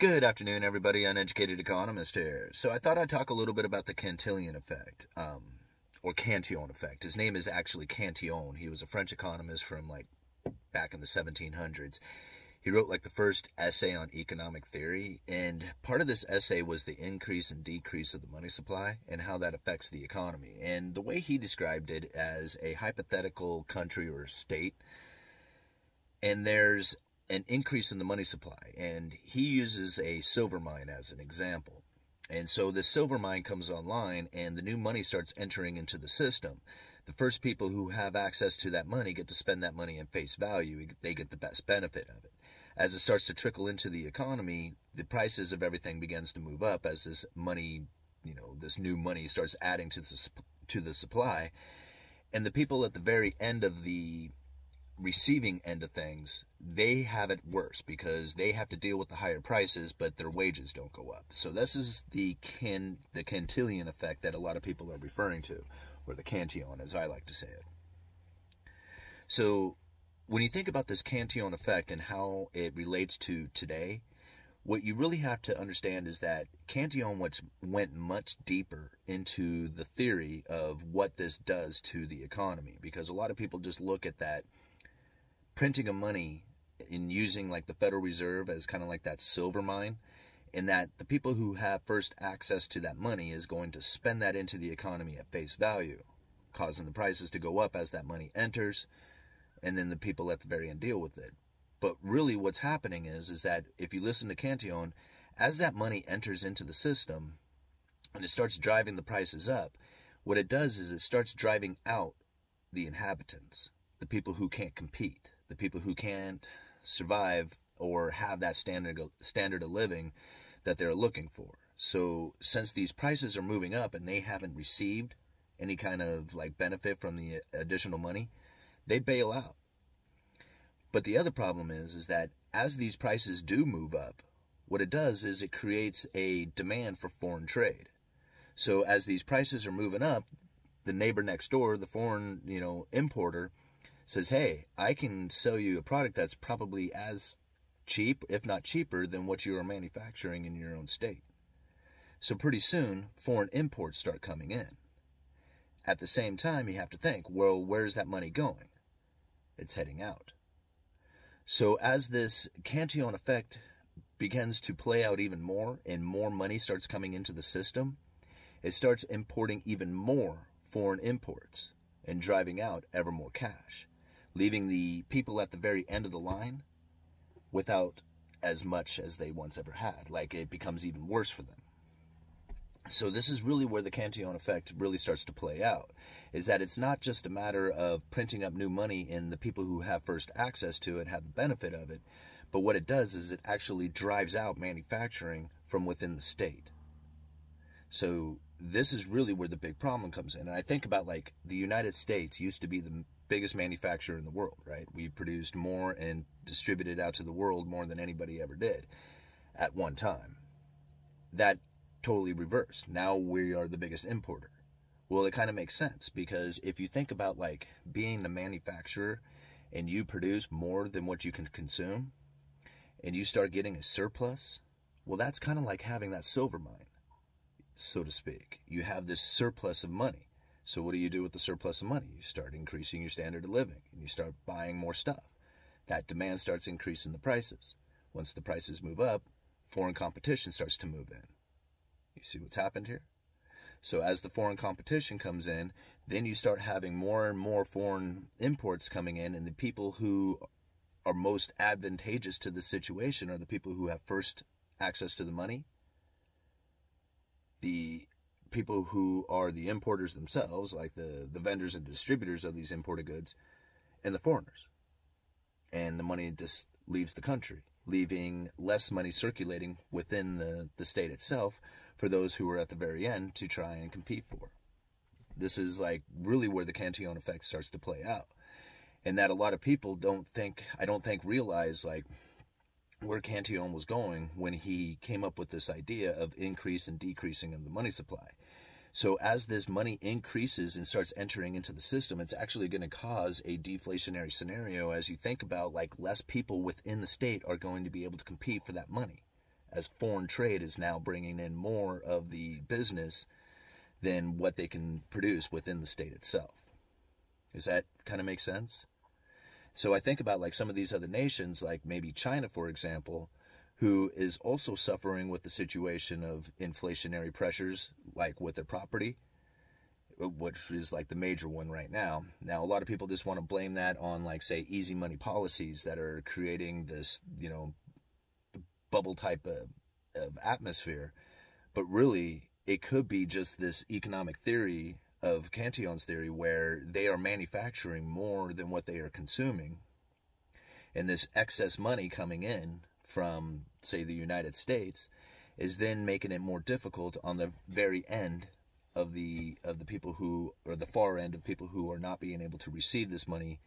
Good afternoon, everybody. Uneducated economist here. So I thought I'd talk a little bit about the Cantillon effect, um, or Cantillon effect. His name is actually Cantillon. He was a French economist from like back in the 1700s. He wrote like the first essay on economic theory, and part of this essay was the increase and decrease of the money supply and how that affects the economy. And the way he described it as a hypothetical country or state, and there's an increase in the money supply. And he uses a silver mine as an example. And so the silver mine comes online and the new money starts entering into the system. The first people who have access to that money get to spend that money in face value. They get the best benefit of it. As it starts to trickle into the economy, the prices of everything begins to move up as this money, you know, this new money starts adding to the, to the supply. And the people at the very end of the receiving end of things, they have it worse because they have to deal with the higher prices, but their wages don't go up. So this is the can the Cantillon effect that a lot of people are referring to, or the Cantillon, as I like to say it. So when you think about this Cantillon effect and how it relates to today, what you really have to understand is that Cantillon went much deeper into the theory of what this does to the economy because a lot of people just look at that printing of money in using like the Federal Reserve as kind of like that silver mine, in that the people who have first access to that money is going to spend that into the economy at face value, causing the prices to go up as that money enters, and then the people at the very end deal with it. But really, what's happening is is that if you listen to Cantillon, as that money enters into the system and it starts driving the prices up, what it does is it starts driving out the inhabitants, the people who can't compete the people who can't survive or have that standard standard of living that they're looking for. So since these prices are moving up and they haven't received any kind of like benefit from the additional money, they bail out. But the other problem is is that as these prices do move up, what it does is it creates a demand for foreign trade. So as these prices are moving up, the neighbor next door, the foreign, you know, importer says, hey, I can sell you a product that's probably as cheap, if not cheaper, than what you are manufacturing in your own state. So pretty soon, foreign imports start coming in. At the same time, you have to think, well, where's that money going? It's heading out. So as this Cantillon effect begins to play out even more and more money starts coming into the system, it starts importing even more foreign imports and driving out ever more cash leaving the people at the very end of the line without as much as they once ever had. Like it becomes even worse for them. So this is really where the Cantillon effect really starts to play out, is that it's not just a matter of printing up new money and the people who have first access to it have the benefit of it, but what it does is it actually drives out manufacturing from within the state. So this is really where the big problem comes in. And I think about like the United States used to be the biggest manufacturer in the world, right? We produced more and distributed out to the world more than anybody ever did at one time. That totally reversed. Now we are the biggest importer. Well, it kind of makes sense because if you think about like being the manufacturer and you produce more than what you can consume and you start getting a surplus, well, that's kind of like having that silver mine, so to speak. You have this surplus of money so what do you do with the surplus of money? You start increasing your standard of living and you start buying more stuff. That demand starts increasing the prices. Once the prices move up, foreign competition starts to move in. You see what's happened here? So as the foreign competition comes in, then you start having more and more foreign imports coming in and the people who are most advantageous to the situation are the people who have first access to the money, the people who are the importers themselves, like the, the vendors and distributors of these imported goods, and the foreigners. And the money just leaves the country, leaving less money circulating within the, the state itself for those who are at the very end to try and compete for. This is like really where the Cantillon effect starts to play out. And that a lot of people don't think, I don't think realize like where Cantillon was going when he came up with this idea of increase and decreasing of the money supply. So as this money increases and starts entering into the system, it's actually going to cause a deflationary scenario as you think about like less people within the state are going to be able to compete for that money as foreign trade is now bringing in more of the business than what they can produce within the state itself. Does that kind of make sense? So I think about like some of these other nations, like maybe China, for example, who is also suffering with the situation of inflationary pressures, like with their property, which is like the major one right now. Now, a lot of people just want to blame that on, like, say, easy money policies that are creating this, you know, bubble type of, of atmosphere. But really, it could be just this economic theory of Cantillon's theory where they are manufacturing more than what they are consuming. And this excess money coming in from, say, the United States is then making it more difficult on the very end of the of the people who or the far end of people who are not being able to receive this money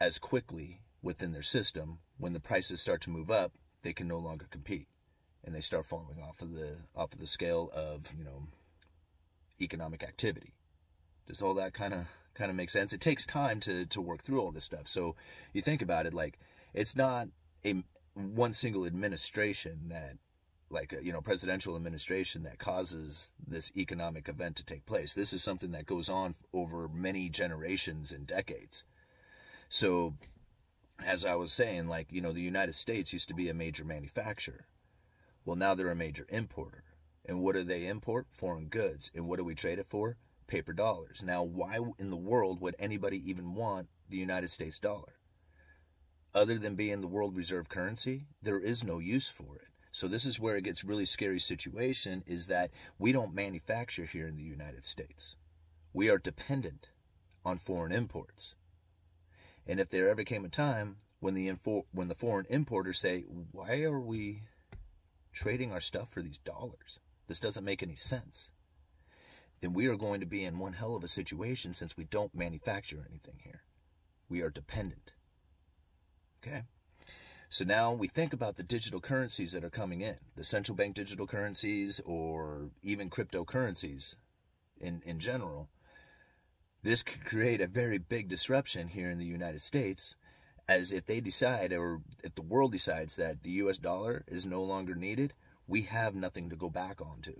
as quickly within their system when the prices start to move up they can no longer compete and they start falling off of the off of the scale of you know economic activity does all that kind of kind of make sense? It takes time to to work through all this stuff. So you think about it like it's not a one single administration that like a, you know presidential administration that causes this economic event to take place. This is something that goes on over many generations and decades. So as i was saying like you know the united states used to be a major manufacturer. Well now they're a major importer. And what do they import? Foreign goods. And what do we trade it for paper dollars now why in the world would anybody even want the united states dollar other than being the world reserve currency there is no use for it so this is where it gets really scary situation is that we don't manufacture here in the United States. We are dependent on foreign imports. And if there ever came a time when the when the foreign importers say, "Why are we trading our stuff for these dollars? This doesn't make any sense." Then we are going to be in one hell of a situation since we don't manufacture anything here. We are dependent. Okay? So now we think about the digital currencies that are coming in, the central bank digital currencies or even cryptocurrencies in, in general. This could create a very big disruption here in the United States as if they decide or if the world decides that the US dollar is no longer needed, we have nothing to go back onto.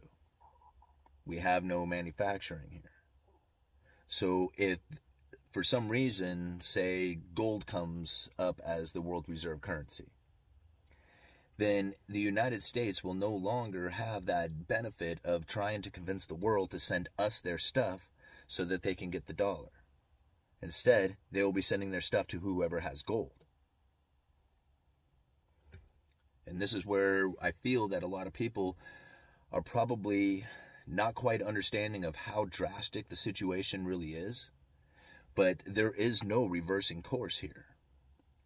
We have no manufacturing here. So if for some reason, say gold comes up as the world reserve currency, then the United States will no longer have that benefit of trying to convince the world to send us their stuff so that they can get the dollar. Instead, they will be sending their stuff to whoever has gold. And this is where I feel that a lot of people are probably not quite understanding of how drastic the situation really is but there is no reversing course here.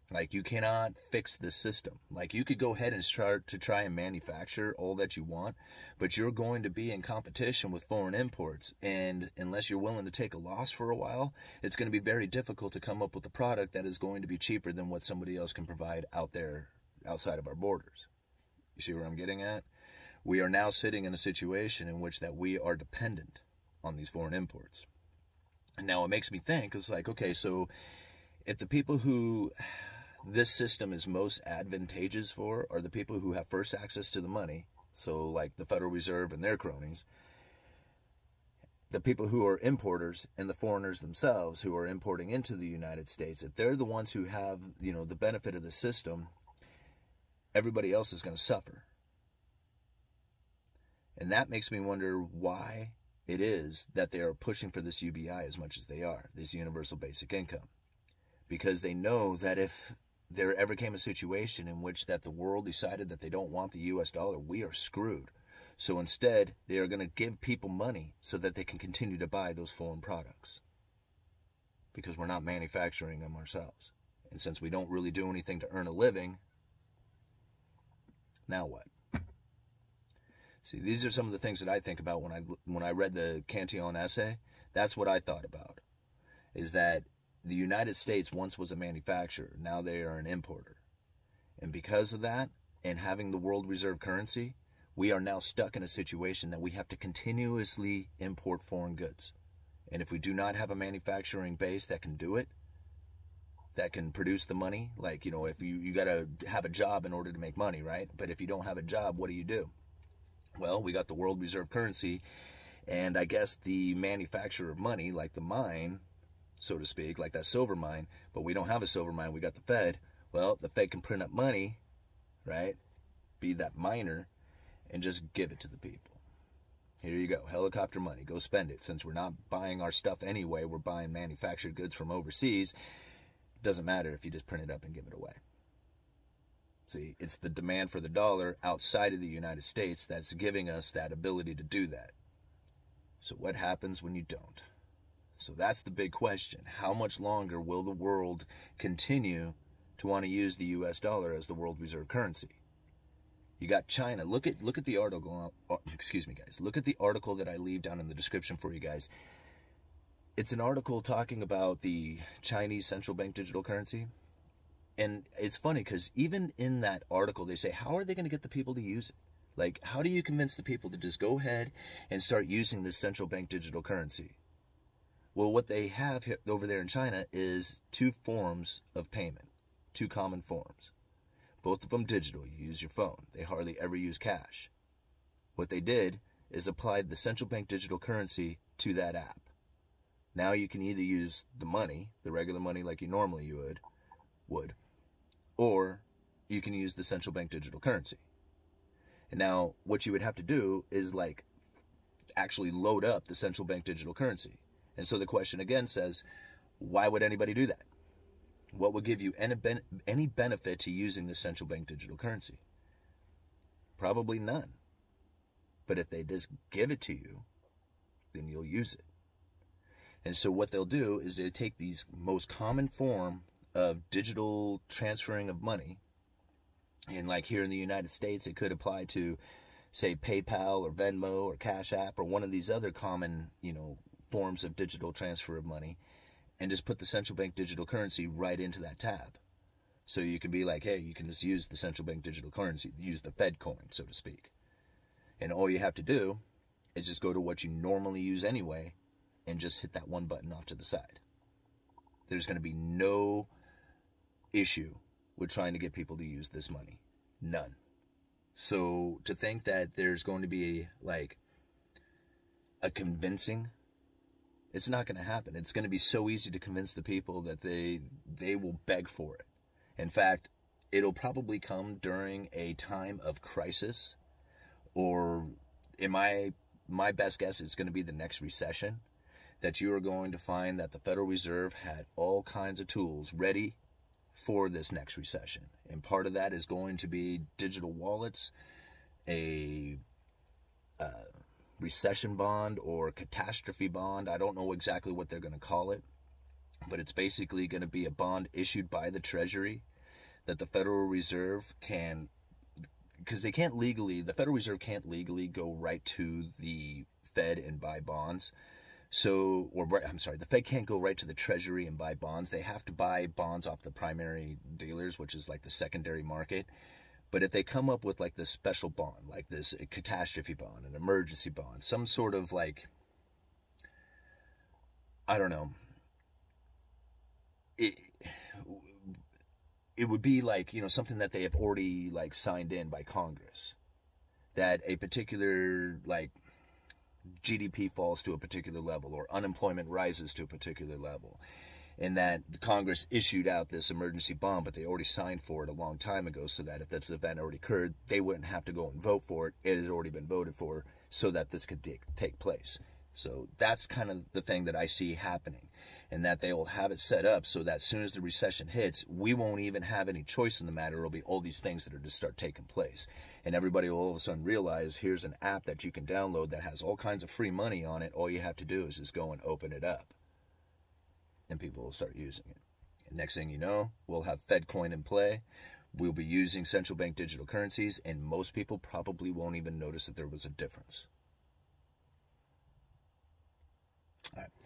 Like you cannot fix the system. Like you could go ahead and start to try and manufacture all that you want, but you're going to be in competition with foreign imports. And unless you're willing to take a loss for a while, it's going to be very difficult to come up with a product that is going to be cheaper than what somebody else can provide out there outside of our borders. You see where I'm getting at? We are now sitting in a situation in which that we are dependent on these foreign imports. And now it makes me think, it's like, okay, so if the people who this system is most advantageous for are the people who have first access to the money, so like the Federal Reserve and their cronies, the people who are importers and the foreigners themselves who are importing into the United States, if they're the ones who have, you know, the benefit of the system, everybody else is going to suffer. And that makes me wonder why it is that they are pushing for this UBI as much as they are, this universal basic income. Because they know that if there ever came a situation in which that the world decided that they don't want the US dollar, we are screwed. So instead, they are going to give people money so that they can continue to buy those foreign products. Because we're not manufacturing them ourselves. And since we don't really do anything to earn a living, now what? See, these are some of the things that I think about when I when I read the Cantillon essay. That's what I thought about. Is that the United States once was a manufacturer, now they are an importer. And because of that, and having the world reserve currency, we are now stuck in a situation that we have to continuously import foreign goods. And if we do not have a manufacturing base that can do it, that can produce the money. Like, you know, if you, you got to have a job in order to make money, right? But if you don't have a job, what do you do? Well, we got the world reserve currency, and I guess the manufacturer of money, like the mine, so to speak, like that silver mine, but we don't have a silver mine, we got the Fed. Well, the Fed can print up money, right? Be that miner and just give it to the people. Here you go, helicopter money. Go spend it. Since we're not buying our stuff anyway, we're buying manufactured goods from overseas. Doesn't matter if you just print it up and give it away. See, it's the demand for the dollar outside of the United States that's giving us that ability to do that. So, what happens when you don't? So, that's the big question. How much longer will the world continue to want to use the US dollar as the world reserve currency? You got China. Look at look at the article. Uh, excuse me, guys. Look at the article that I leave down in the description for you guys. It's an article talking about the Chinese central bank digital currency. And it's funny because even in that article, they say, how are they going to get the people to use it? Like, how do you convince the people to just go ahead and start using this central bank digital currency? Well, what they have here, over there in China is two forms of payment, two common forms. Both of them digital. You use your phone. They hardly ever use cash. What they did is applied the central bank digital currency to that app. Now you can either use the money, the regular money like you normally you would, would, or you can use the central bank digital currency. And now what you would have to do is like actually load up the central bank digital currency. And so the question again says, why would anybody do that? What would give you any, ben- any benefit to using the central bank digital currency? Probably none. But if they just give it to you, then you'll use it. And so what they'll do is they take these most common form of digital transferring of money. And like here in the United States, it could apply to say PayPal or Venmo or Cash App or one of these other common, you know, forms of digital transfer of money and just put the central bank digital currency right into that tab. So you can be like, hey, you can just use the central bank digital currency, use the Fed coin, so to speak. And all you have to do is just go to what you normally use anyway and just hit that one button off to the side. There's going to be no issue with trying to get people to use this money. None. So to think that there's going to be like a convincing it's not going to happen. It's going to be so easy to convince the people that they they will beg for it. In fact, it'll probably come during a time of crisis or in my my best guess it's going to be the next recession that you are going to find that the Federal Reserve had all kinds of tools ready for this next recession. And part of that is going to be digital wallets, a uh, recession bond or catastrophe bond. I don't know exactly what they're going to call it, but it's basically going to be a bond issued by the Treasury that the Federal Reserve can, because they can't legally, the Federal Reserve can't legally go right to the Fed and buy bonds. So, or I'm sorry, the Fed can't go right to the Treasury and buy bonds. They have to buy bonds off the primary dealers, which is like the secondary market. But if they come up with like this special bond, like this catastrophe bond, an emergency bond, some sort of like, I don't know, it, it would be like, you know, something that they have already like signed in by Congress. That a particular like GDP falls to a particular level or unemployment rises to a particular level and that the Congress issued out this emergency bond, but they already signed for it a long time ago, so that if this event already occurred, they wouldn't have to go and vote for it. It had already been voted for, so that this could take place. So that's kind of the thing that I see happening, and that they will have it set up so that as soon as the recession hits, we won't even have any choice in the matter. It'll be all these things that are to start taking place, and everybody will all of a sudden realize here's an app that you can download that has all kinds of free money on it. All you have to do is just go and open it up and people will start using it. And next thing you know, we'll have FedCoin in play. We'll be using central bank digital currencies, and most people probably won't even notice that there was a difference.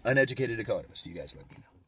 Uneducated economist, you guys let me know.